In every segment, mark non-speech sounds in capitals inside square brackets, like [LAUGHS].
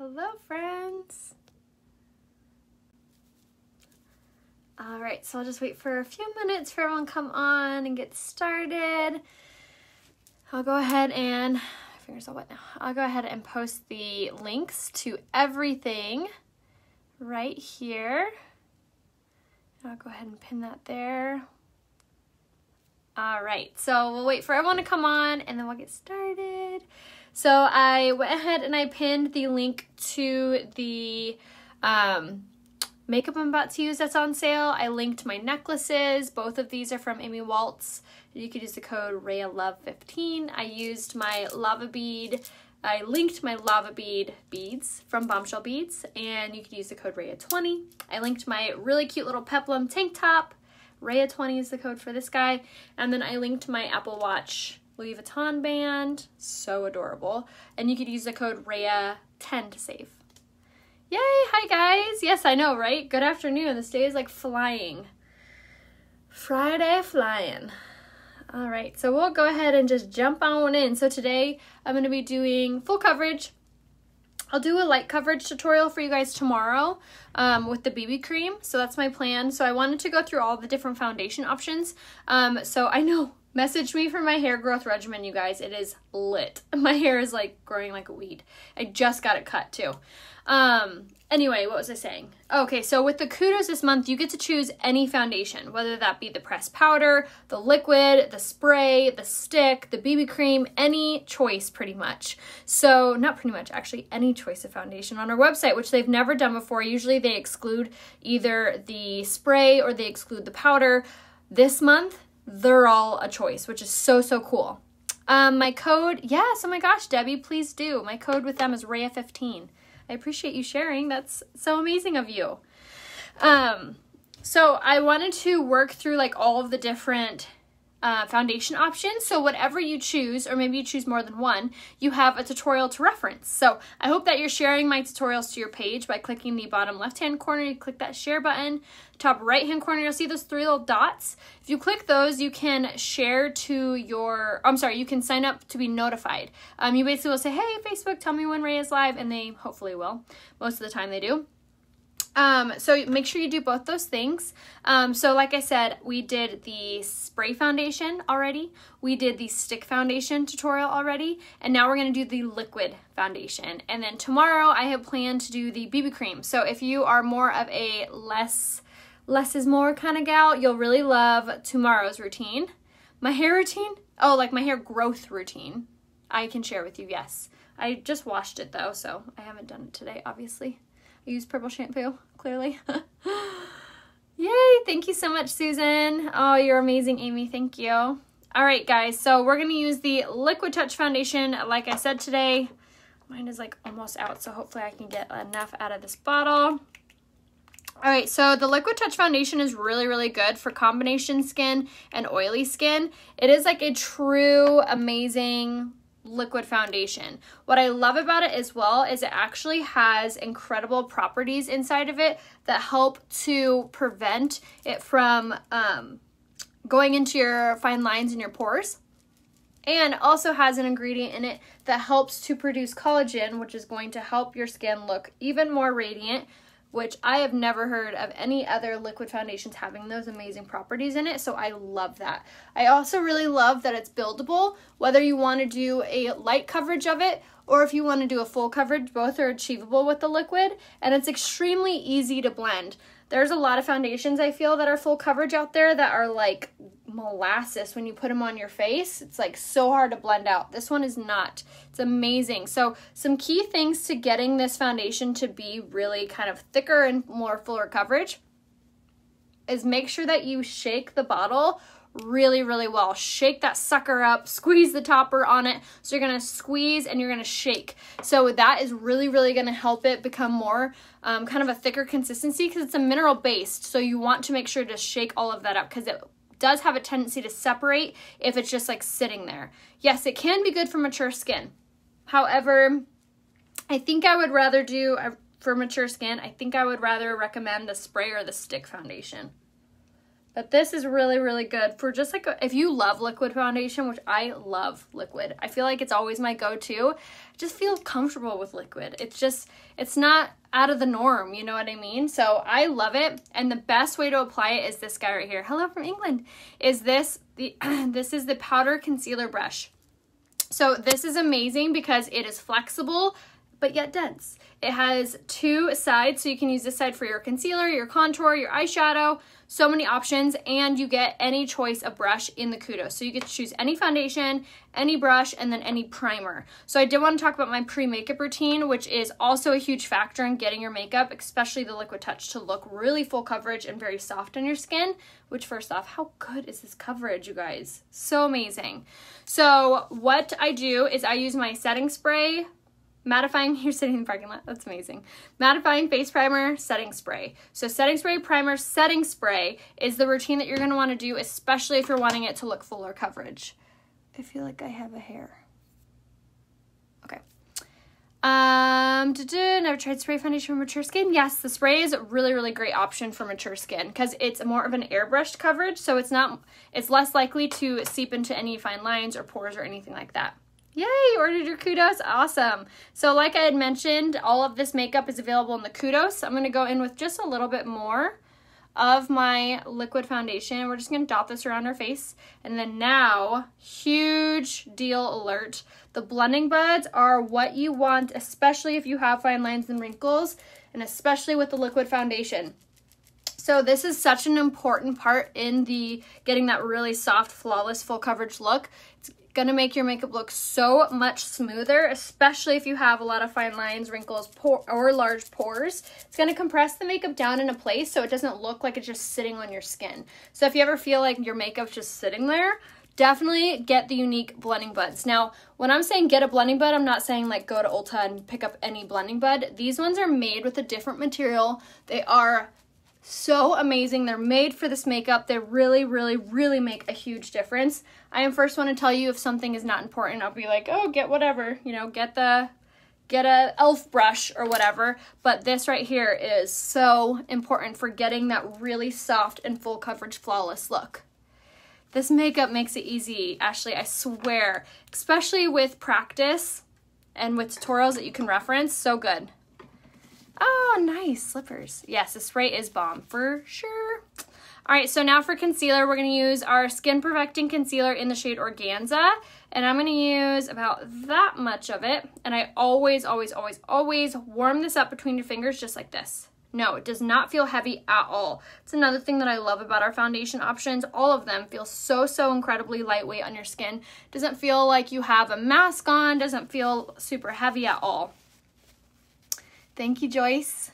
Hello, friends. All right, so I'll just wait for a few minutes for everyone to come on and get started. I'll go ahead and fingers all wet now. I'll go ahead and post the links to everything right here. I'll go ahead and pin that there. All right, so we'll wait for everyone to come on and then we'll get started. So I went ahead and I pinned the link to the um, makeup I'm about to use that's on sale. I linked my necklaces. Both of these are from Amy Waltz. You could use the code RayaLove15. I used my lava bead. I linked my lava bead beads from Bombshell Beads, and you could use the code Raya20. I linked my really cute little peplum tank top. Raya20 is the code for this guy. And then I linked my Apple Watch Louis Vuitton band. So adorable. And you could use the code RAYA10 to save. Yay! Hi guys! Yes, I know, right? Good afternoon. This day is like flying. Friday flying. All right, so we'll go ahead and just jump on in. So today I'm going to be doing full coverage. I'll do a light coverage tutorial for you guys tomorrow um, with the BB cream. So that's my plan. So I wanted to go through all the different foundation options. Um, so I know Message me for my hair growth regimen, you guys. It is lit. [LAUGHS] My hair is like growing like a weed. I just got it cut too. Um, anyway, what was I saying? Okay, so with the kudos this month, you get to choose any foundation, whether that be the pressed powder, the liquid, the spray, the stick, the BB cream, any choice pretty much. So, not pretty much, actually, any choice of foundation on our website, which they've never done before. Usually they exclude either the spray or they exclude the powder. This month, they're all a choice, which is so, so cool. Um, my code, yes, oh my gosh, Debbie, please do. My code with them is Raya15. I appreciate you sharing. That's so amazing of you. Um, so I wanted to work through like all of the different uh, foundation options. So whatever you choose, or maybe you choose more than one, you have a tutorial to reference. So I hope that you're sharing my tutorials to your page by clicking the bottom left-hand corner. You click that share button. Top right-hand corner, you'll see those three little dots. If you click those, you can share to your, I'm sorry, you can sign up to be notified. Um, you basically will say, hey, Facebook, tell me when Ray is live, and they hopefully will. Most of the time they do. Um, so make sure you do both those things. Um, so like I said, we did the spray foundation already. We did the stick foundation tutorial already. And now we're going to do the liquid foundation. And then tomorrow I have planned to do the BB cream. So if you are more of a less, less is more kind of gal, you'll really love tomorrow's routine. My hair routine? Oh, like my hair growth routine. I can share with you, yes. I just washed it though, so I haven't done it today, obviously. I use purple shampoo, clearly. [LAUGHS] Yay, thank you so much, Susan. Oh, you're amazing, Amy. Thank you. All right, guys, so we're going to use the Liquid Touch Foundation, like I said today. Mine is like almost out, so hopefully I can get enough out of this bottle. All right, so the Liquid Touch Foundation is really, really good for combination skin and oily skin. It is like a true amazing liquid foundation. What I love about it as well is it actually has incredible properties inside of it that help to prevent it from um, going into your fine lines in your pores and also has an ingredient in it that helps to produce collagen, which is going to help your skin look even more radiant, which I have never heard of any other liquid foundations having those amazing properties in it. So I love that. I also really love that it's buildable, whether you want to do a light coverage of it or if you want to do a full coverage, both are achievable with the liquid and it's extremely easy to blend. There's a lot of foundations I feel that are full coverage out there that are like molasses when you put them on your face. It's like so hard to blend out. This one is not. It's amazing. So some key things to getting this foundation to be really kind of thicker and more fuller coverage is make sure that you shake the bottle really, really well. Shake that sucker up, squeeze the topper on it. So you're gonna squeeze and you're gonna shake. So that is really, really gonna help it become more um, kind of a thicker consistency because it's a mineral based. So you want to make sure to shake all of that up because it does have a tendency to separate if it's just like sitting there. Yes, it can be good for mature skin. However, I think I would rather do, for mature skin, I think I would rather recommend the spray or the stick foundation. But this is really, really good for just like, a, if you love liquid foundation, which I love liquid. I feel like it's always my go-to. Just feel comfortable with liquid. It's just, it's not out of the norm, you know what I mean? So I love it. And the best way to apply it is this guy right here. Hello from England. Is this, the [CLEARS THROAT] this is the powder concealer brush. So this is amazing because it is flexible, but yet dense. It has two sides, so you can use this side for your concealer, your contour, your eyeshadow, so many options and you get any choice of brush in the Kudos. So you get to choose any foundation, any brush, and then any primer. So I did want to talk about my pre-makeup routine, which is also a huge factor in getting your makeup, especially the Liquid Touch, to look really full coverage and very soft on your skin, which first off, how good is this coverage, you guys? So amazing. So what I do is I use my setting spray, mattifying, [LAUGHS] you're sitting in the parking lot, that's amazing. Mattifying face primer, setting spray. So setting spray, primer, setting spray is the routine that you're gonna wanna do, especially if you're wanting it to look fuller coverage. I feel like I have a hair. Okay. Um, never tried spray foundation for mature skin. Yes, the spray is a really, really great option for mature skin because it's more of an airbrushed coverage, so it's not, it's less likely to seep into any fine lines or pores or anything like that. Yay, you ordered your Kudos. Awesome. So like I had mentioned, all of this makeup is available in the Kudos. I'm going to go in with just a little bit more of my liquid foundation. We're just going to dot this around our face. And then now, huge deal alert. The blending buds are what you want, especially if you have fine lines and wrinkles, and especially with the liquid foundation. So this is such an important part in the getting that really soft, flawless, full coverage look. It's gonna make your makeup look so much smoother, especially if you have a lot of fine lines, wrinkles, or large pores. It's gonna compress the makeup down in a place so it doesn't look like it's just sitting on your skin. So if you ever feel like your makeup's just sitting there, definitely get the Younique blending buds. Now, when I'm saying get a blending bud, I'm not saying like go to Ulta and pick up any blending bud. These ones are made with a different material. They are so amazing. They're made for this makeup. They really, really, really make a huge difference. I am first one to tell you if something is not important. I'll be like, oh, get whatever, you know, get the get a elf brush or whatever but this right here is so important for getting that really soft and full coverage flawless look this makeup makes it easy ashley i swear especially with practice and with tutorials that you can reference so good Oh, nice. Slippers. Yes, the spray is bomb for sure. All right, so now for concealer, we're to use our Skin Perfecting Concealer in the shade Organza. And I'm to use about that much of it. And I always, always, always, always warm this up between your fingers just like this. No, it does not feel heavy at all. It's another thing that I love about our foundation options. All of them feel so, so incredibly lightweight on your skin. Doesn't feel like you have a mask on, doesn't feel super heavy at all. Thank you, Joyce.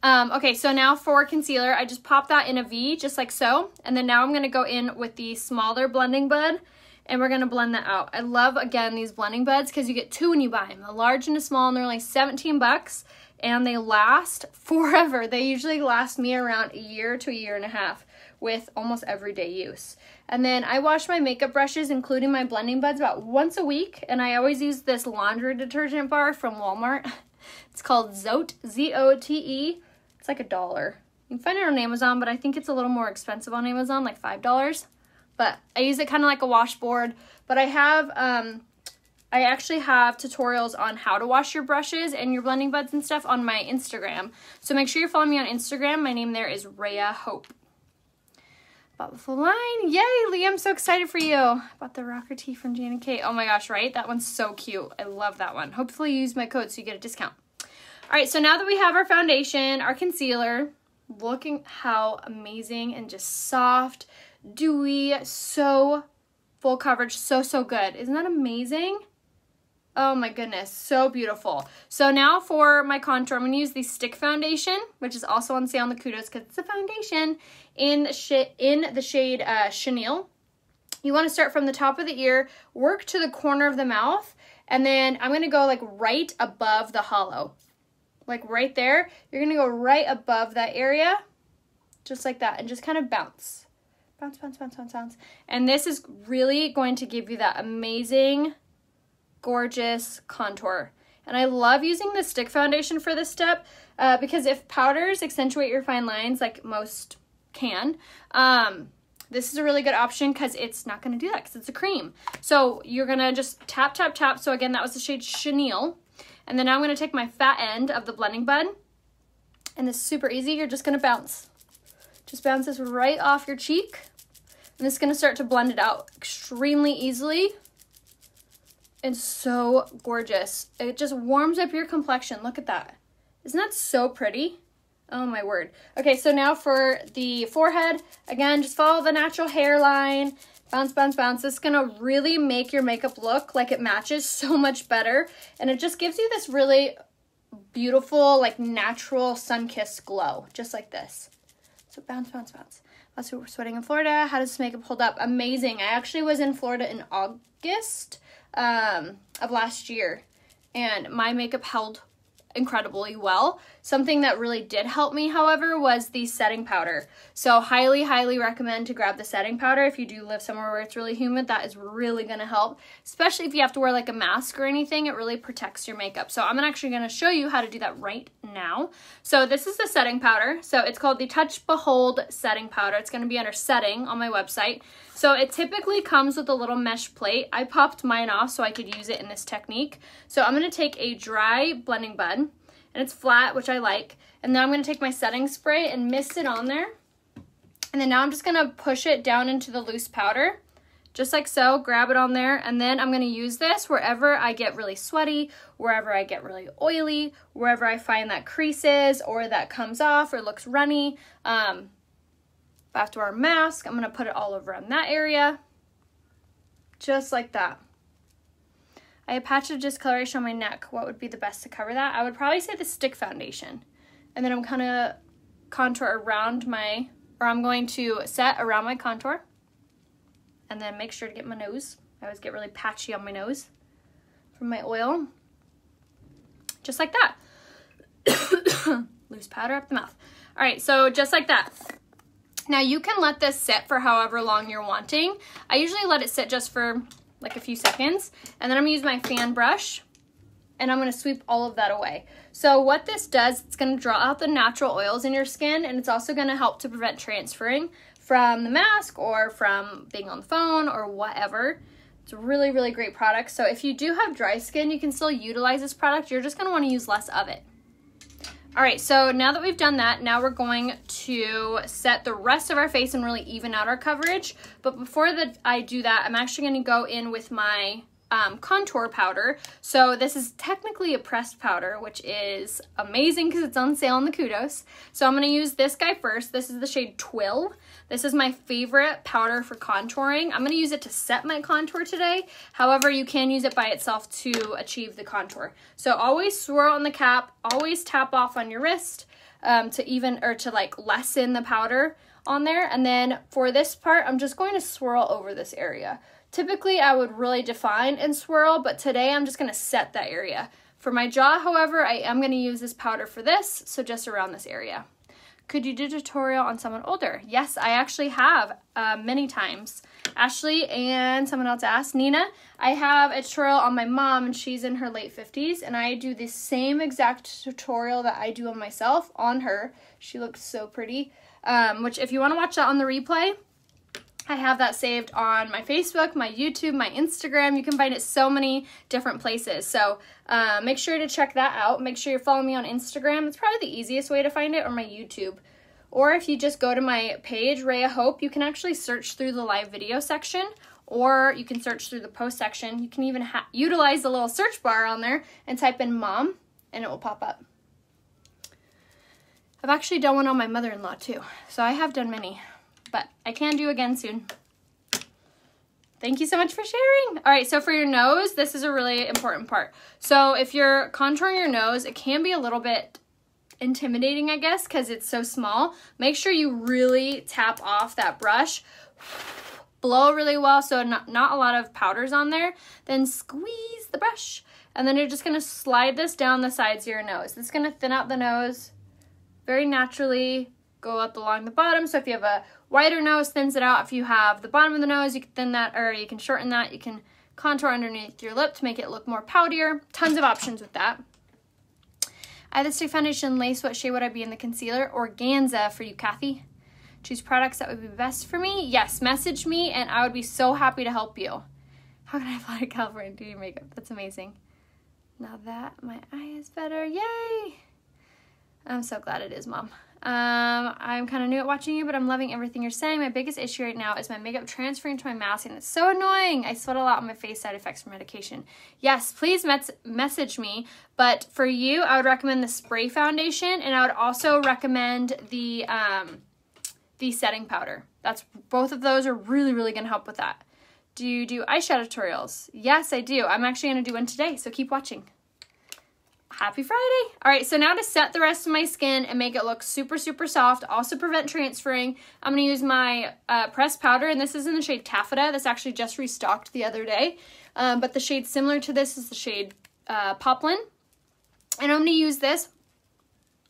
Um, okay, so now for concealer, I just pop that in a V, just like so. And then now I'm going to go in with the smaller blending bud, and we're going to blend that out. I love, again, these blending buds because you get two when you buy them, a large and a small, and they're only 17 bucks, and they last [LAUGHS] forever. They usually last me around a year to a year and a half with almost everyday use. And then I wash my makeup brushes, including my blending buds, about once a week, and I always use this laundry detergent bar from Walmart. [LAUGHS] It's called Zote, Z-O-T-E. It's like a dollar. You can find it on Amazon, but I think it's a little more expensive on Amazon, like $5. But I use it kind of like a washboard. But I have, um, I actually have tutorials on how to wash your brushes and your blending buds and stuff on my Instagram. So make sure you're following me on Instagram. My name there is Raya Hope. Bought the line. Yay, Lee, I'm so excited for you. Bought the rocker tee from Jana Kate. Oh my gosh, right? That one's so cute. I love that one. Hopefully you use my code so you get a discount. All right, so now that we have our foundation, our concealer, looking how amazing and just soft, dewy, so full coverage, so, so good. Isn't that amazing? Oh my goodness, so beautiful. So now for my contour, I'm to use the Stick Foundation, which is also on sale on the Kudos because it's a foundation in in the shade uh, Chenille. You want to start from the top of the ear, work to the corner of the mouth, and then I'm to go like right above the hollow like right there, you're gonna go right above that area, just like that, and just kind of bounce. Bounce, bounce, bounce, bounce, bounce. And this is really going to give you that amazing, gorgeous contour. And I love using the stick foundation for this step uh, because if powders accentuate your fine lines, like most can. Um, this is a really good option because it's not going to do that because it's a cream. So you're going to just tap, tap, tap. So again, that was the shade Chenille. And then I'm going to take my fat end of the blending bud. And this is super easy. You're just going to bounce. Just bounce this right off your cheek. And this is going to start to blend it out extremely easily. And so gorgeous. It just warms up your complexion. Look at that. Isn't that so pretty? Oh my word. Okay, so now for the forehead, again, just follow the natural hairline. Bounce, bounce, bounce. This is gonna really make your makeup look like it matches [LAUGHS] so much better. And it just gives you this really beautiful, like natural sun-kissed glow, just like this. So bounce, bounce, bounce. That's what we're sweating in Florida. How does this makeup hold up? Amazing. I actually was in Florida in August um, of last year, and my makeup held incredibly well. Something that really did help me, however, was the setting powder. So highly, highly recommend to grab the setting powder if you do live somewhere where it's really humid. That is really going to help, especially if you have to wear like a mask or anything. It really protects your makeup. So I'm actually going to show you how to do that right now. So this is the setting powder. So it's called the Touch Behold setting powder. It's going to be under setting on my website. So it typically comes with a little mesh plate. I popped mine off so I could use it in this technique. So I'm going to take a dry blending bud and it's flat, which I like. And then I'm to take my setting spray and mist it on there. And then now I'm just to push it down into the loose powder just like so, grab it on there, and then I'm gonna use this wherever I get really sweaty, wherever I get really oily, wherever I find that creases or that comes off or looks runny. Um, if I have to wear a mask, I'm gonna put it all over on that area, just like that. I have patch of discoloration on my neck. What would be the best to cover that? I would probably say the stick foundation. And then I'm gonna contour around my, or I'm going to set around my contour. And then make sure to get my nose. I always get really patchy on my nose from my oil. Just like that. [COUGHS] Loose powder up the mouth. All right, so just like that. Now you can let this sit for however long you're wanting. I usually let it sit just for like a few seconds. And then I'm gonna use my fan brush and I'm gonna sweep all of that away. So what this does, it's gonna draw out the natural oils in your skin and it's also gonna help to prevent transferring from the mask or from being on the phone or whatever. It's a really, really great product. So if you do have dry skin, you can still utilize this product. You're just gonna wanna use less of it. All right, so now that we've done that, now we're going to set the rest of our face and really even out our coverage. But before that I do that, I'm actually gonna go in with my um, contour powder. So this is technically a pressed powder, which is amazing because it's on sale in the Kudos. So I'm gonna use this guy first. This is the shade Twill. This is my favorite powder for contouring. I'm gonna use it to set my contour today. However, you can use it by itself to achieve the contour. So always swirl on the cap, always tap off on your wrist um, to even, or to like lessen the powder on there. And then for this part, I'm just going to swirl over this area. Typically, I would really define and swirl, but today I'm just gonna set that area. For my jaw, however, I am gonna use this powder for this, so just around this area. Could you do a tutorial on someone older? Yes, I actually have uh, many times. Ashley and someone else asked, Nina, I have a tutorial on my mom and she's in her late 50s and I do the same exact tutorial that I do on myself on her. She looks so pretty. Um, which if you want to watch that on the replay, I have that saved on my Facebook, my YouTube, my Instagram. You can find it so many different places. So uh, make sure to check that out. Make sure you're following me on Instagram. It's probably the easiest way to find it, or my YouTube. Or if you just go to my page, Raya Hope, you can actually search through the live video section, or you can search through the post section. You can even utilize the little search bar on there and type in mom, and it will pop up. I've actually done one on my mother-in-law too, so I have done many but I can do again soon. Thank you so much for sharing. All right, so for your nose, this is a really important part. So if you're contouring your nose, it can be a little bit intimidating, I guess, because it's so small. Make sure you really tap off that brush. Blow really well so not, not a lot of powders on there. Then squeeze the brush. And then you're just to slide this down the sides of your nose. This is to thin out the nose very naturally, go up along the bottom. So if you have a wider nose, thins it out. If you have the bottom of the nose, you can thin that or you can shorten that. You can contour underneath your lip to make it look more poutier. Tons of options with that. I have the stick foundation lace. What shade would I be in the concealer? Organza for you, Kathy. Choose products that would be best for me. Yes, message me and I would be so happy to help you. How can I fly to California and do your makeup? That's amazing. Now that my eye is better, yay! I'm so glad it is, Mom. Um, I'm kind of new at watching you, but I'm loving everything you're saying. My biggest issue right now is my makeup transferring to my mask, and it's so annoying. I sweat a lot on my face side effects from medication. Yes, please mes- message me. But for you, I would recommend the spray foundation, and I would also recommend the um, the setting powder. That's both of those are really, really gonna help with that. Do you do eyeshadow tutorials? Yes, I do. I'm actually gonna do one today, so keep watching happy Friday. All right, so now to set the rest of my skin and make it look super, super soft, also prevent transferring, I'm gonna use my uh, pressed powder, and this is in the shade Taffeta. This actually just restocked the other day, um, but the shade similar to this is the shade uh, Poplin. And I'm gonna use this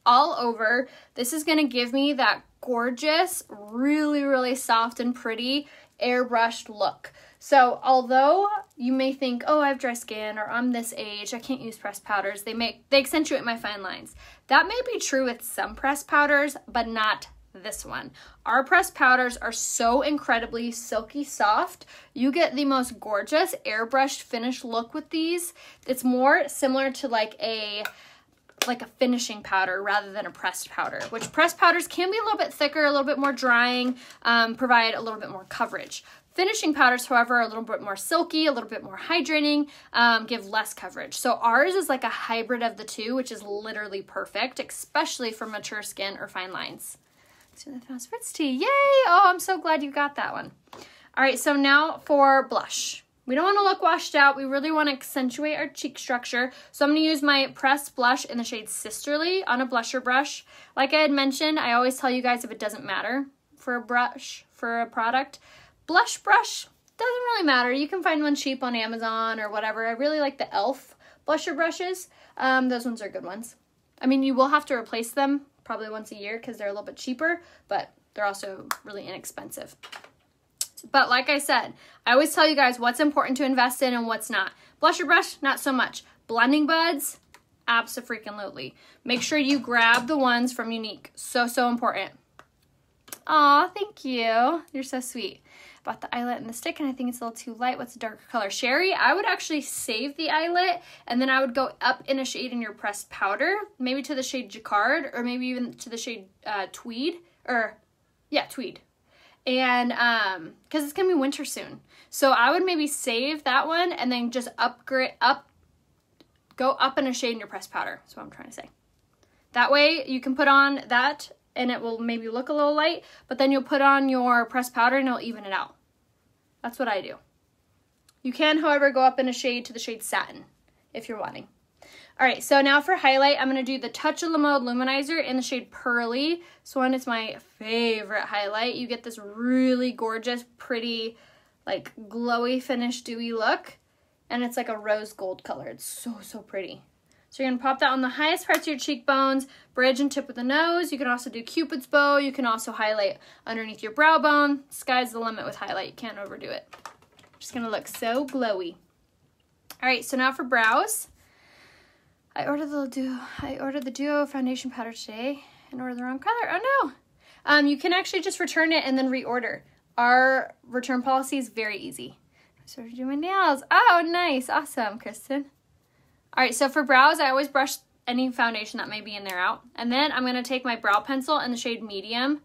all over. This is gonna give me that gorgeous, really, really soft and pretty airbrushed look. So although you may think, oh, I have dry skin or I'm this age, I can't use pressed powders, they make they accentuate my fine lines. That may be true with some pressed powders, but not this one. Our pressed powders are so incredibly silky soft. You get the most gorgeous airbrushed finish look with these. It's more similar to like a like a finishing powder rather than a pressed powder, which pressed powders can be a little bit thicker, a little bit more drying, um, provide a little bit more coverage. Finishing powders, however, are a little bit more silky, a little bit more hydrating, um, give less coverage. So ours is like a hybrid of the two, which is literally perfect, especially for mature skin or fine lines. Let's do the fast spritz tea. Yay! Oh, I'm so glad you got that one. All right, so now for blush. We don't want to look washed out. We really want to accentuate our cheek structure. So I'm going to use my pressed blush in the shade Sisterly on a blusher brush. Like I had mentioned, I always tell you guys if it doesn't matter for a brush, for a product, Blush brush, doesn't really matter. You can find one cheap on Amazon or whatever. I really like the e.l.f. blusher brushes. Um, those ones are good ones. I mean, you will have to replace them probably once a year because they're a little bit cheaper, but they're also really inexpensive. But like I said, I always tell you guys what's important to invest in and what's not. Blusher brush, not so much. Blending buds, absolutely. Make sure you grab the ones from Younique. So, so important. Aw, thank you. You're so sweet bought the eyelet and the stick and I think it's a little too light. What's a darker color? Sherry, I would actually save the eyelet and then I would go up in a shade in your pressed powder, maybe to the shade Jacquard or maybe even to the shade uh, Tweed or yeah, Tweed. And um, because it's gonna be winter soon. So I would maybe save that one and then just upgrade up, go up in a shade in your pressed powder. That's what I'm trying to say. That way you can put on that and it will maybe look a little light, but then you'll put on your pressed powder and it'll even it out. That's what I do. You can, however, go up in a shade to the shade Satin if you're wanting. All right, so now for highlight, I'm going to do the Touch of the Mode Luminizer in the shade Pearly. This one is my favorite highlight. You get this really gorgeous, pretty, like glowy finish dewy look. And it's like a rose gold color. It's so, so pretty. So you're to pop that on the highest parts of your cheekbones, bridge and tip of the nose. You can also do Cupid's bow. You can also highlight underneath your brow bone. Sky's the limit with highlight. You can't overdo it. Just to look so glowy. All right, so now for brows. I ordered the duo, I ordered the Duo foundation powder today and ordered the wrong color. Oh no. Um, you can actually just return it and then reorder. Our return policy is very easy. Started doing my nails. Oh, nice. Awesome, Kristen. All right, so for brows, I always brush any foundation that may be in there out. And then I'm gonna take my brow pencil in the shade medium.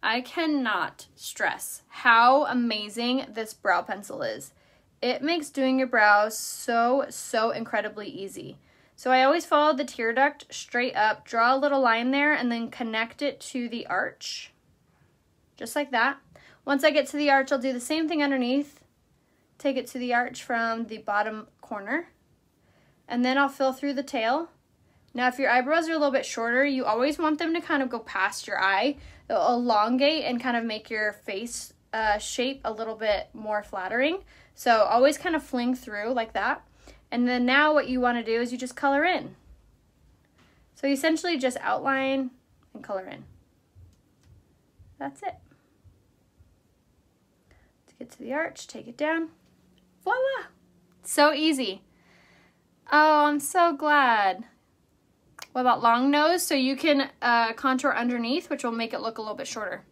I cannot stress how amazing this brow pencil is. It makes doing your brows so, so incredibly easy. So I always follow the tear duct straight up, draw a little line there, and then connect it to the arch. Just like that. Once I get to the arch, I'll do the same thing underneath. Take it to the arch from the bottom corner and then I'll fill through the tail. Now, if your eyebrows are a little bit shorter, you always want them to kind of go past your eye. They'll elongate and kind of make your face uh, shape a little bit more flattering. So always kind of fling through like that. And then now what you want to do is you just color in. So essentially just outline and color in. That's it. To get to the arch, take it down. Voila! So easy. Oh, I'm so glad. What about long nose? So you can uh, contour underneath, which will make it look a little bit shorter.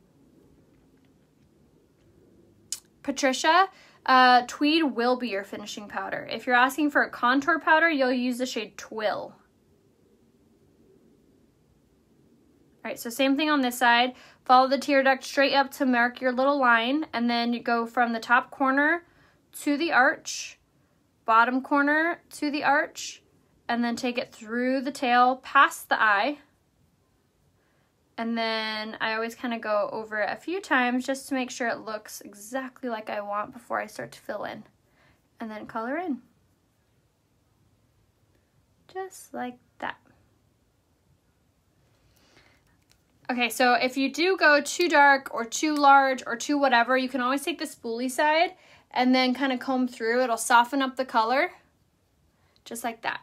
Patricia, uh, Tweed will be your finishing powder. If you're asking for a contour powder, you'll use the shade Twill. All right, so same thing on this side. Follow the tear duct straight up to mark your little line, and then you go from the top corner to the arch, bottom corner to the arch, and then take it through the tail past the eye. And then I always kind of go over it a few times just to make sure it looks exactly like I want before I start to fill in. And then color in. Just like that. Okay, so if you do go too dark or too large or too whatever, you can always take the spoolie side and then kind of comb through. It'll soften up the color, just like that.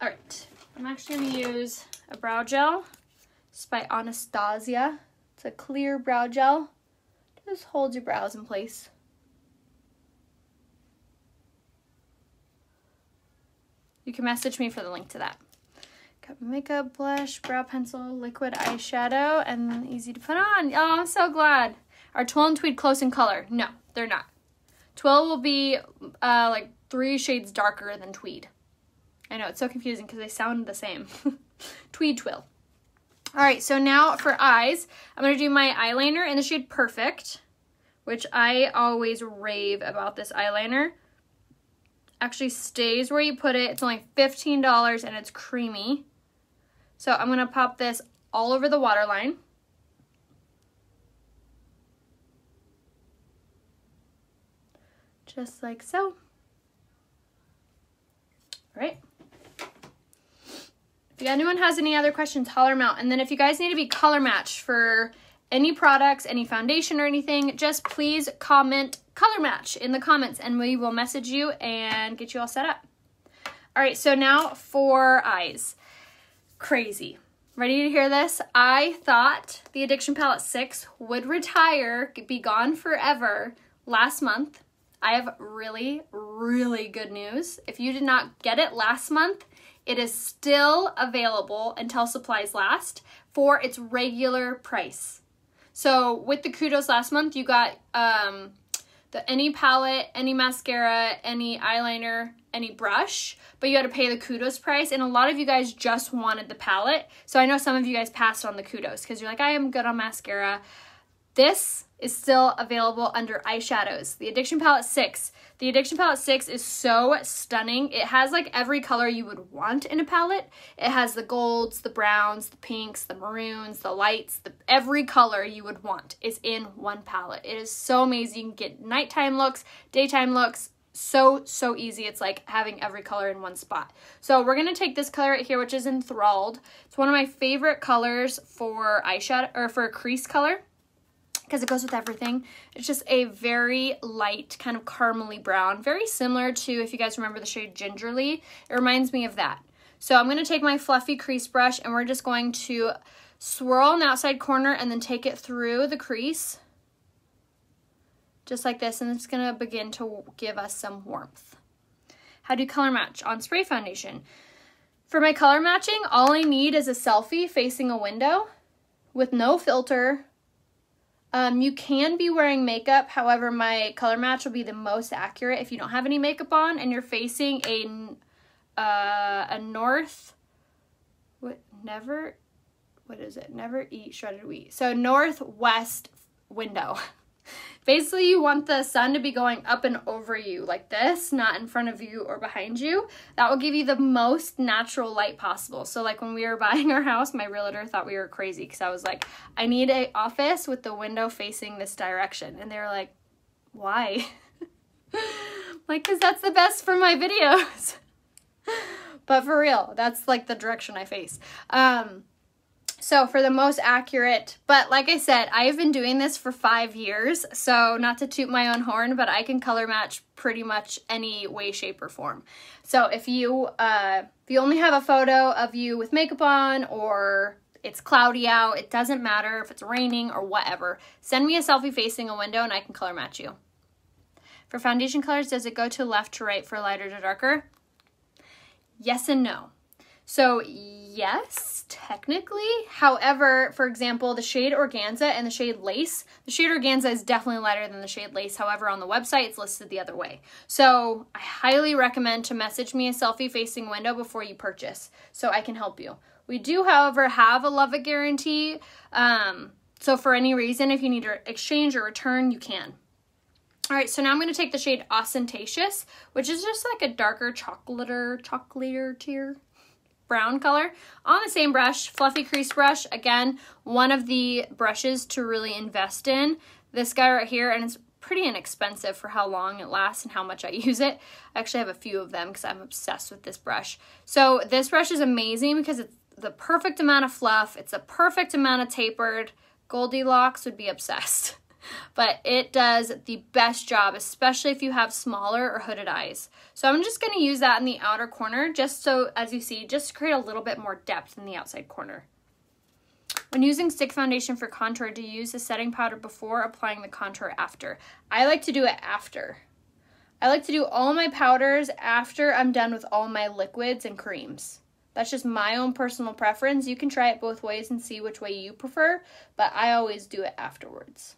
All right, I'm actually gonna use a brow gel. It's by Anastasia. It's a clear brow gel. Just holds your brows in place. You can message me for the link to that. Got makeup, blush, brow pencil, liquid eyeshadow, and easy to put on. Oh, I'm so glad. Are Twill and Tweed close in color? No, they're not. Twill will be uh, like three shades darker than Tweed. I know, it's so confusing because they sound the same. [LAUGHS] tweed Twill. All right, so now for eyes, I'm going to do my eyeliner in the shade Perfect, which I always rave about this eyeliner. Actually stays where you put it. It's only $15 and it's creamy. So I'm going to pop this all over the waterline. Just like so. All right. If anyone has any other questions, holler them out. And then if you guys need to be color matched for any products, any foundation or anything, just please comment color match in the comments and we will message you and get you all set up. All right, so now for eyes. Crazy. Ready to hear this? I thought the Addiction Palette 6 would retire, be gone forever last month. I have really, really good news. If you did not get it last month, it is still available until supplies last for its regular price. So with the kudos last month, you got um, the any palette, any mascara, any eyeliner, any brush, but you had to pay the kudos price. And a lot of you guys just wanted the palette. So I know some of you guys passed on the kudos because you're like, I am good on mascara. This is still available under eyeshadows. The Addiction Palette 6. The Addiction Palette 6 is so stunning. It has like every color you would want in a palette. It has the golds, the browns, the pinks, the maroons, the lights, the every color you would want is in one palette. It is so amazing. You can get nighttime looks, daytime looks, so so easy it's like having every color in one spot so we're gonna take this color right here which is enthralled it's one of my favorite colors for eyeshadow or for crease color because it goes with everything. It's just a very light, kind of caramely brown, very similar to, if you guys remember the shade Gingerly, it reminds me of that. So I'm going to take my fluffy crease brush and we're just going to swirl the outside corner and then take it through the crease, just like this, and it's going to begin to give us some warmth. How do you color match on spray foundation? For my color matching, all I need is a selfie facing a window with no filter, um, you can be wearing makeup, however, my color match will be the most accurate if you don't have any makeup on and you're facing a uh, a north. What never? What is it? Never eat shredded wheat. So northwest window. [LAUGHS] Basically, you want the sun to be going up and over you like this, not in front of you or behind you. That will give you the most natural light possible. So like when we were [LAUGHS] buying our house, my realtor thought we were crazy because I was like, I need a office with the window facing this direction. And they were like, why? [LAUGHS] like, because that's the best for my videos. [LAUGHS] but for real, that's like the direction I face. Um, so for the most accurate, but like I said, I've been doing this for five years, so not to toot my own horn, but I can color match pretty much any way, shape, or form. So if you uh, if you only have a photo of you with makeup on or it's cloudy out, it doesn't matter if it's raining or whatever, send me a selfie facing a window and I can color match you. For foundation colors, does it go to left to right for lighter to darker? Yes and no. So yes, technically. However, for example, the shade Organza and the shade Lace, the shade Organza is definitely lighter than the shade Lace. However, on the website, it's listed the other way. So I highly recommend to message me a selfie facing window before you purchase so I can help you. We do, however, have a love it guarantee. Um, so for any reason, if you need to exchange or return, you can. All right, so now I'm going to take the shade Ostentatious, which is just like a darker chocolater, chocolater tier brown color on the same brush, fluffy crease brush. Again, one of the brushes to really invest in. This guy right here, and it's pretty inexpensive for how long it lasts and how much I [LAUGHS] use it. I actually have a few of them because I'm obsessed with this brush. So this brush is amazing because it's the perfect amount of fluff. It's a perfect amount of tapered. Goldilocks would be obsessed. But it does the best job, especially if you have smaller or hooded eyes. So I'm just going to use that in the outer corner, just so, as you see, just to create a little bit more depth in the outside corner. When using stick foundation for contour, do you use the setting powder before applying the contour after? I like to do it after. I like to do all my powders after I'm done with all my liquids and creams. That's just my own personal preference. You can try it both ways and see which way you prefer, but I always do it afterwards.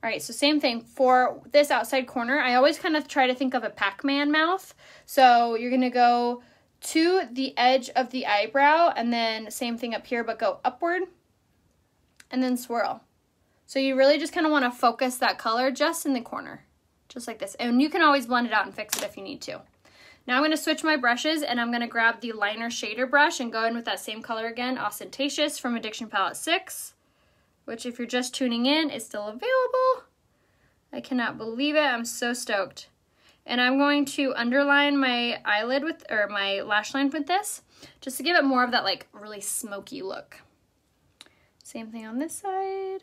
All right, so same thing for this outside corner. I always kind of try to think of a Pac-Man mouth. So you're going to go to the edge of the eyebrow and then same thing up here, but go upward and then swirl. So you really just kind of want to focus that color just in the corner, just like this. And you can always blend it out and fix it if you need to. Now I'm going to switch my brushes and I'm going to grab the liner shader brush and go in with that same color again, Ostentatious from Addiction Palette 6 which if you're just tuning in is still available. I cannot believe it. I'm so stoked. And I'm going to underline my eyelid with, or my lash line with this, just to give it more of that like really smoky look. Same thing on this side.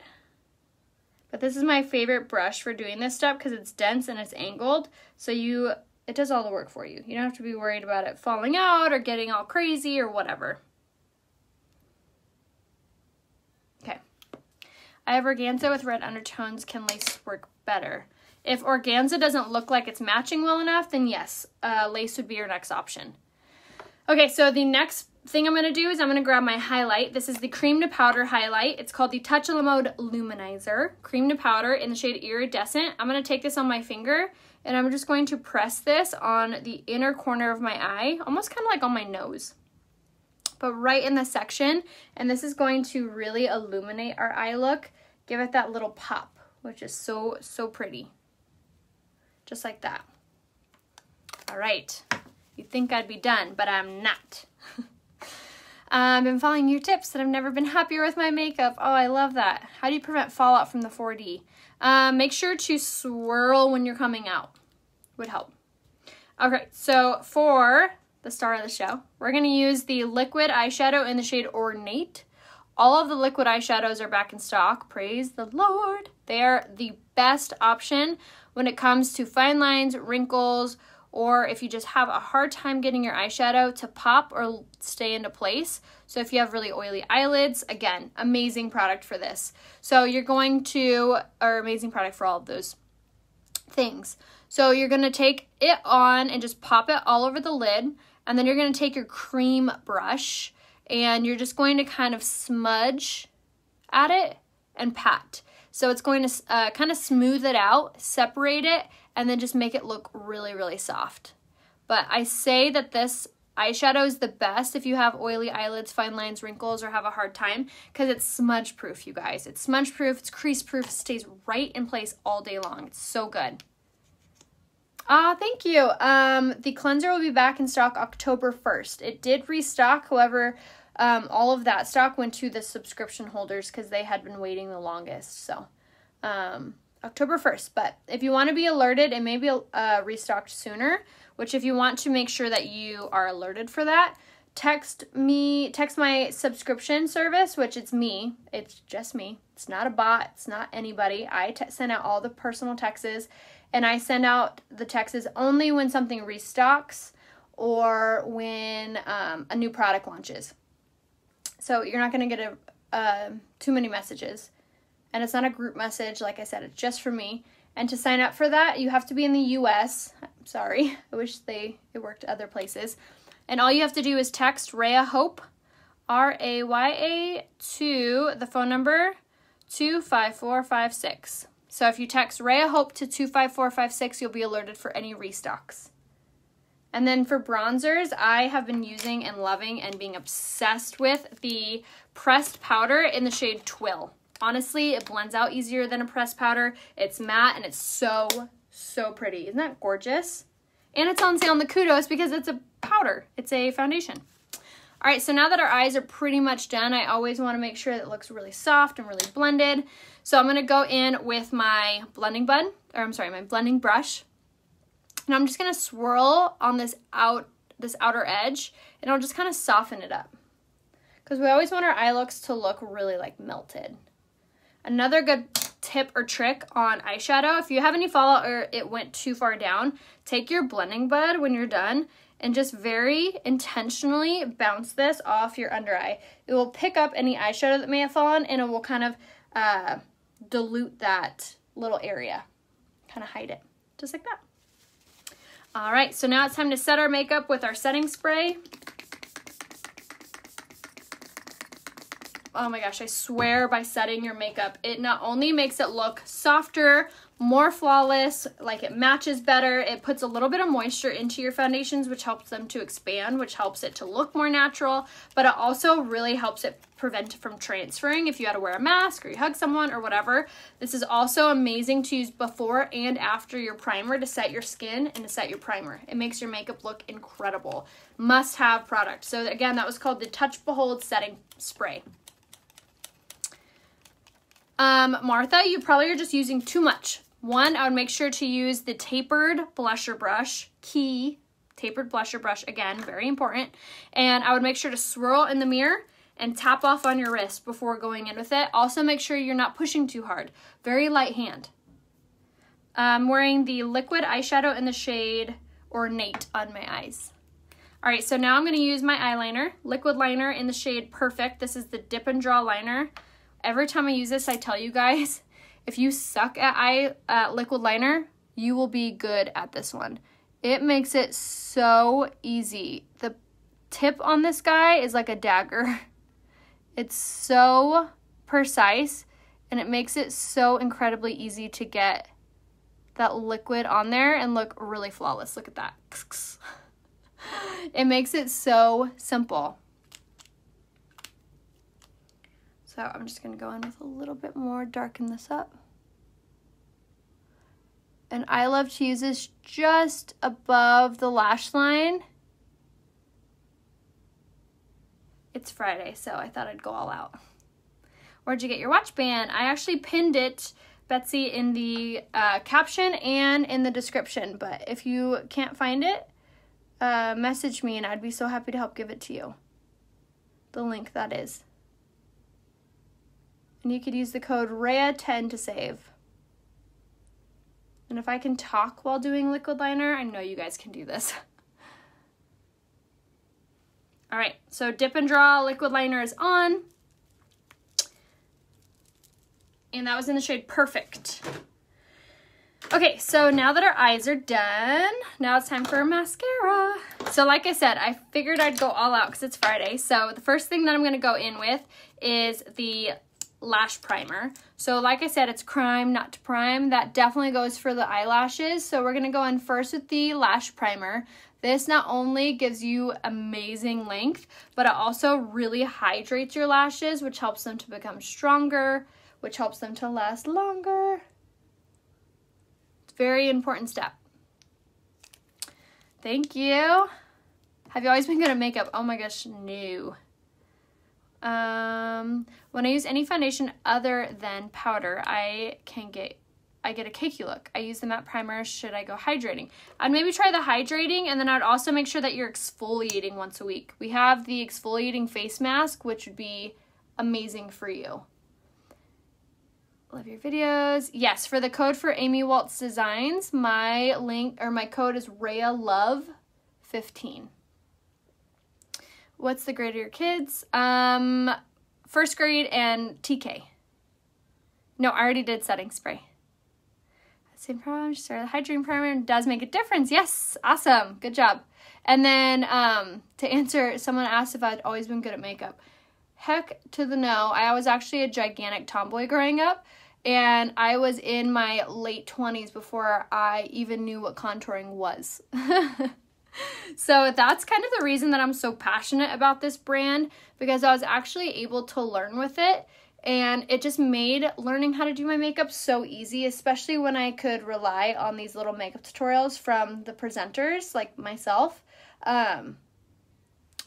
But this is my favorite brush for doing this stuff because it's dense and it's angled. So you, it does all the work for you. You don't have to be worried about it falling out or getting all crazy or whatever. I have organza with red undertones. Can lace work better? If organza doesn't look like it's matching well enough, then yes, uh, lace would be your next option. Okay, so the next thing I'm going to do is I'm going to grab my highlight. This is the Cream to Powder highlight. It's called the Touch of Mode Luminizer. Cream to Powder in the shade Iridescent. I'm going to take this on my finger and I'm just going to press this on the inner corner of my eye, almost kind of like on my nose but right in the section. And this is going to really illuminate our eye look, give it that little pop, which is so, so pretty. Just like that. All right. You'd think I'd be done, but I'm not. [LAUGHS] I've been following your tips and I've never been happier with my makeup. Oh, I love that. How do you prevent fallout from the 4D? Um, make sure to swirl when you're coming out. Would help. Okay, so for the star of the show. We're going to use the liquid eyeshadow in the shade Ornate. All of the liquid eyeshadows are back in stock. Praise the Lord. They are the best option when it comes to fine lines, wrinkles, or if you just have a hard time getting your eyeshadow to pop or stay into place. So if you have really oily eyelids, again, amazing product for this. So you're going to, or amazing product for all of those things. So you're going to take it on and just pop it all over the lid. And then you're going to take your cream brush and you're just going to kind of smudge at it and pat. So it's going to uh, kind of smooth it out, separate it, and then just make it look really, really soft. But I say that this eyeshadow is the best if you have oily eyelids, fine lines, wrinkles, or have a hard time because it's smudge proof, you guys. It's smudge proof, it's crease proof, stays right in place all day long. It's so good. Ah, uh, thank you. Um, the cleanser will be back in stock October 1st. It did restock, however, um, all of that stock went to the subscription holders because they had been waiting the longest. So, um, October 1st. But if you want to be alerted, it may be uh, restocked sooner, which if you want to make sure that you are alerted for that, text me, text my subscription service, which it's me. It's just me. It's not a bot. It's not anybody. I send out all the personal texts and I send out the texts only when something restocks or when um, a new product launches. So you're not going to get a, too many messages. And it's not a group message, like I said, it's just for me. And to sign up for that, you have to be in the US. I'm sorry, [LAUGHS] I wish they it worked other places. And all you have to do is text Raya Hope, R A Y A, to the phone number 25456. So if you text Raya Hope to 25456, you'll be alerted for any restocks. And then for bronzers, I have been using and loving and being obsessed with the pressed powder in the shade Twill. Honestly, it blends out easier than a pressed powder. It's matte and it's so, so pretty. Isn't that gorgeous? And it's on sale on the Kudos because it's a powder. It's a foundation. All right, so now that our eyes are pretty much done, I always want to make sure that it looks really soft and really blended. So I'm going to go in with my blending bud, or I'm sorry, my blending brush. And I'm just going to swirl on this out this outer edge and I'll just kind of soften it up. Because we always want our eye looks to look really like melted. Another good tip or trick on eyeshadow, if you have any fallout or it went too far down, take your blending bud when you're done and just very intentionally bounce this off your under eye. It will pick up any eyeshadow that may have fallen and it will kind of uh, dilute that little area. Kind of hide it, just like that. All right, so now it's time to set our makeup with our setting spray. Oh my gosh, I swear by setting your makeup, it not only makes it look softer, more flawless, like it matches better. It puts a little bit of moisture into your foundations, which helps them to expand, which helps it to look more natural, but it also really helps it prevent from transferring if you had to wear a mask or you hug someone or whatever. This is also amazing to use before and after your primer to set your skin and to set your primer. It makes your makeup look incredible. Must have product. So again, that was called the Touch Behold Setting Spray. Um, Martha, you probably are just using too much. One, I would make sure to use the tapered blusher brush, key, tapered blusher brush, again, very important. And I would make sure to swirl in the mirror and tap off on your wrist before going in with it. Also make sure you're not pushing too hard. Very light hand. I'm wearing the liquid eyeshadow in the shade Ornate on my eyes. All right, so now I'm gonna use my eyeliner, liquid liner in the shade Perfect. This is the Dip and Draw liner. Every time I use this, I tell you guys, [LAUGHS] if you suck at eye uh, liquid liner, you will be good at this one. It makes it so easy. The tip on this guy is like a dagger. [LAUGHS] It's so precise and it makes it so incredibly easy to get that liquid on there and look really flawless. Look at that. [LAUGHS] It makes it so simple. So I'm just to go in with a little bit more, darken this up. And I love to use this just above the lash line. It's Friday, so I thought I'd go all out. Where'd you get your watch band? I actually pinned it, Betsy, in the uh, caption and in the description. But if you can't find it, uh, message me and I'd be so happy to help give it to you. The link, that is and you could use the code RAYA10 to save. And if I can talk while doing liquid liner, I know you guys can do this. [LAUGHS] All right, so dip and draw liquid liner is on. And that was in the shade Perfect. Okay, so now that our eyes are done, now it's time for mascara. So like I said, I figured I'd go all out because it's Friday. So the first thing that I'm going to go in with is the lash primer. So like I said, it's crime, not to prime. That definitely goes for the eyelashes. So we're going to go in first with the lash primer. This not only gives you amazing length, but it also really hydrates your lashes, which helps them to become stronger, which helps them to last longer. It's very important step. Thank you. Have you always been good at makeup? Oh my gosh, no. Um, when I use any foundation other than powder, I can get I get a cakey look. I use the matte primer. Should I go hydrating? I'd maybe try the hydrating and then I'd also make sure that you're exfoliating once a week. We have the exfoliating face mask, which would be amazing for you. Love your videos. Yes, for the code for Amy Waltz Designs, my link or my code is Raya Love 15. What's the grade of your kids? Um, first grade and TK. No, I already did setting spray. Same problem. She started the hydrating primer does make a difference. Yes, awesome. Good job. And then um, to answer, someone asked if I'd always been good at makeup. Heck to the no. I was actually a gigantic tomboy growing up, and I was in my late 20s before I even knew what contouring was. [LAUGHS] so that's kind of the reason that I'm so passionate about this brand because I was actually able to learn with it and it just made learning how to do my makeup so easy, especially when I could rely on these little makeup tutorials from the presenters like myself um,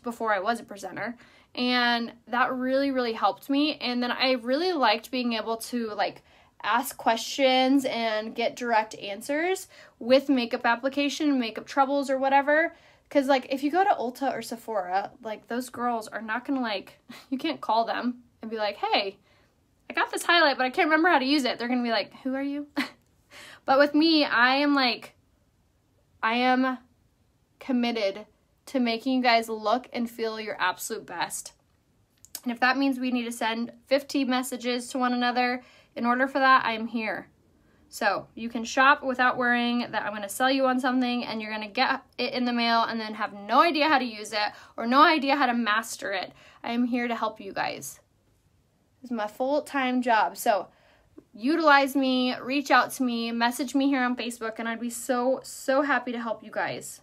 before I was a presenter. And that really, really helped me. And then I really liked being able to like ask questions and get direct answers with makeup application, makeup troubles, or whatever. Because, like, if you go to Ulta or Sephora, like, those girls are not gonna, like, [LAUGHS] you can't call them and be like, hey, I got this highlight, but I can't remember how to use it. They're gonna be like, who are you? [LAUGHS] but with me, I am like, I am committed to making you guys look and feel your absolute best. And if that means we need to send 50 messages to one another, in order for that, I'm here. So you can shop without worrying that I'm going to sell you on something and you're going to get it in the mail and then have no idea how to use it or no idea how to master it. I am here to help you guys. Is my full time job. So utilize me, reach out to me, message me here on Facebook, and I'd be so, so happy to help you guys.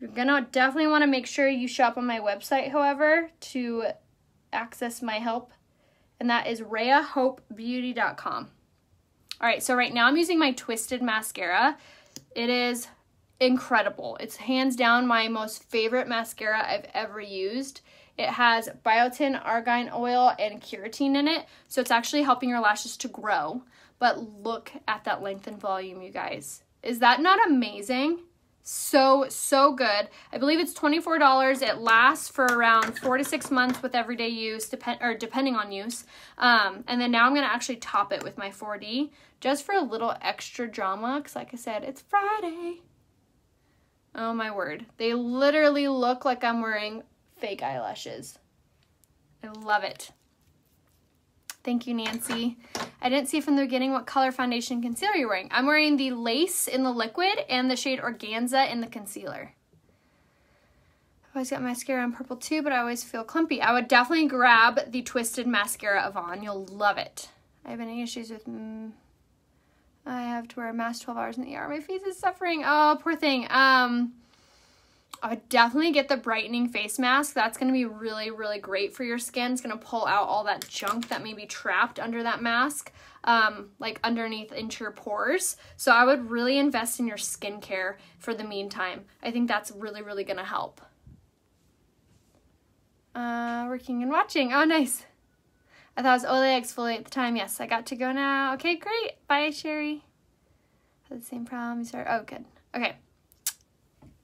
You're gonna definitely want to make sure you shop on my website, however, to access my help, and that is RayaHopeBeauty.com. All right, so right now I'm using my Twisted Mascara. It is incredible. It's hands down my most favorite mascara I've ever used. It has biotin, argan oil, and keratin in it, so it's actually helping your lashes to grow. But look at that length and volume, you guys. Is that not amazing? So, so good. I believe it's $24. It lasts for around four to six months with everyday use, depend or depending on use. Um, and then now I'm going to actually top it with my 4D just for a little extra drama because like I said, it's Friday. Oh my word. They literally look like I'm wearing fake eyelashes. I love it. Thank you, Nancy. I didn't see from the beginning what color foundation concealer you're wearing. I'm wearing the Lace in the liquid and the shade Organza in the concealer. I've always got mascara in purple too, but I always feel clumpy. I would definitely grab the Twisted Mascara Avon. You'll love it. I have any issues with... Mm, I have to wear a mask 12 hours in the ER. My face is suffering. Oh, poor thing. Um, I would definitely get the brightening face mask. That's going to be really, really great for your skin. It's going to pull out all that junk that may be trapped under that mask, um, like underneath into your pores. So I would really invest in your skincare for the meantime. I think that's really, really going to help. Uh, working and watching. Oh, nice. I thought it was Olay exfoliate at the time. Yes, I got to go now. Okay, great. Bye, Sherry. Had the same problem. You start. Oh, good. Okay.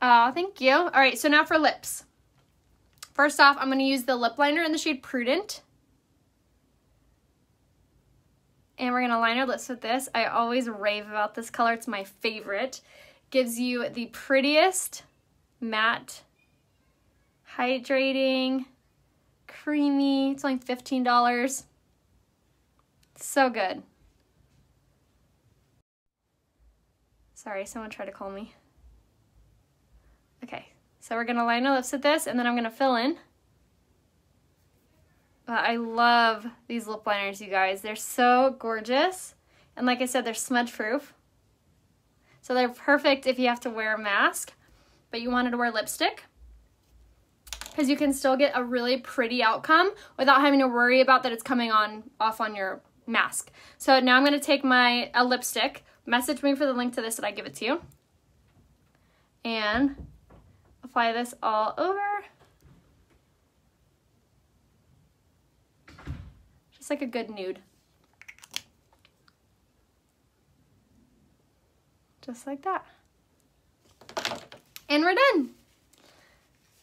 Oh, thank you. All right, so now for lips. First off, I'm going to use the lip liner in the shade Prudent. And we're going to line our lips with this. I always rave about this color. It's my favorite. Gives you the prettiest matte, hydrating, creamy. It's only $15. So good. Sorry, someone tried to call me. Okay, so we're gonna line our lips with this and then I'm gonna fill in. But I love these lip liners, you guys. They're so gorgeous. And like I said, they're smudge proof. So they're perfect if you have to wear a mask, but you wanted to wear lipstick. Because you can still get a really pretty outcome without having to worry about that it's coming on off on your mask. So now I'm going to take my a lipstick. Message me for the link to this and I give it to you. And apply this all over. Just like a good nude. Just like that. And we're done.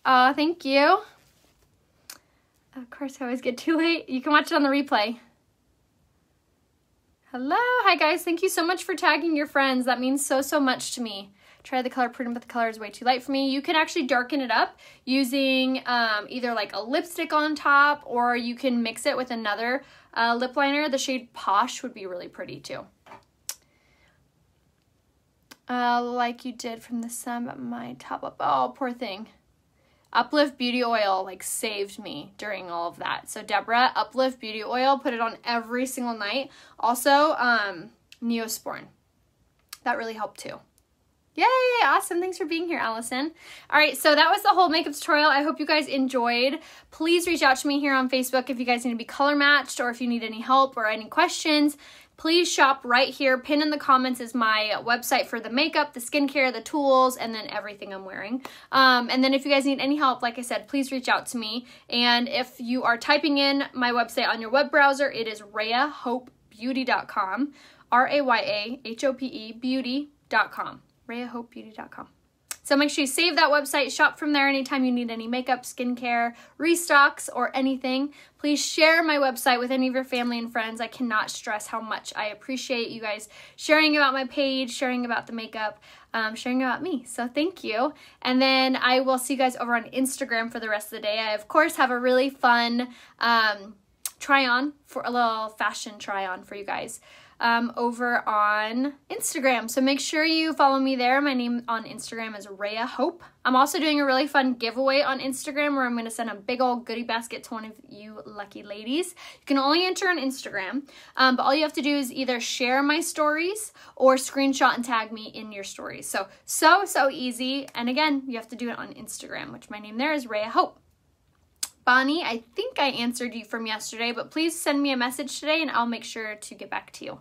Oh, thank you. Of course, I always get too late. You can watch it on the replay. Hello. Hi, guys. Thank you so much for tagging your friends. That means so, so much to me try the color prudent, but the color is way too light for me. You can actually darken it up using um, either like a lipstick on top or you can mix it with another uh, lip liner. The shade Posh would be really pretty too. uh, like you did from the sun, but my top up. Oh, poor thing. Uplift Beauty Oil like saved me during all of that. So Deborah, Uplift Beauty Oil, put it on every single night. Also, um, Neosporin. That really helped too. Yay! Awesome. Thanks for being here, Allison. All right, so that was the whole makeup tutorial. I hope you guys enjoyed. Please reach out to me here on Facebook if you guys need to be color matched or if you need any help or any questions please shop right here. Pin in the comments is my website for the makeup, the skincare, the tools, and then everything I'm wearing. Um, and then if you guys need any help, like I said, please reach out to me. And if you are typing in my website on your web browser, it is rayahopebeauty.com, R-A-Y-A-H-O-P-E beauty.com, rayahopebeauty.com. So make sure you save that website, shop from there anytime you need any makeup, skincare, restocks, or anything. Please share my website with any of your family and friends. I cannot stress how much I appreciate you guys sharing about my page, sharing about the makeup, um, sharing about me. So thank you. And then I will see you guys over on Instagram for the rest of the day. I, of course, have a really fun um, try on for a little fashion try on for you guys um, over on Instagram. So make sure you follow me there. My name on Instagram is Raya Hope. I'm also doing a really fun giveaway on Instagram where I'm going to send a big old goodie basket to one of you lucky ladies. You can only enter on Instagram, um, but all you have to do is either share my stories or screenshot and tag me in your stories. So, so, so easy. And again, you have to do it on Instagram, which my name there is Raya Hope. Bonnie, I think I answered you from yesterday, but please send me a message today and I'll make sure to get back to you.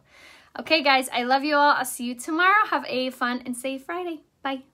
Okay, guys, I love you all. I'll see you tomorrow. Have a fun and safe Friday. Bye.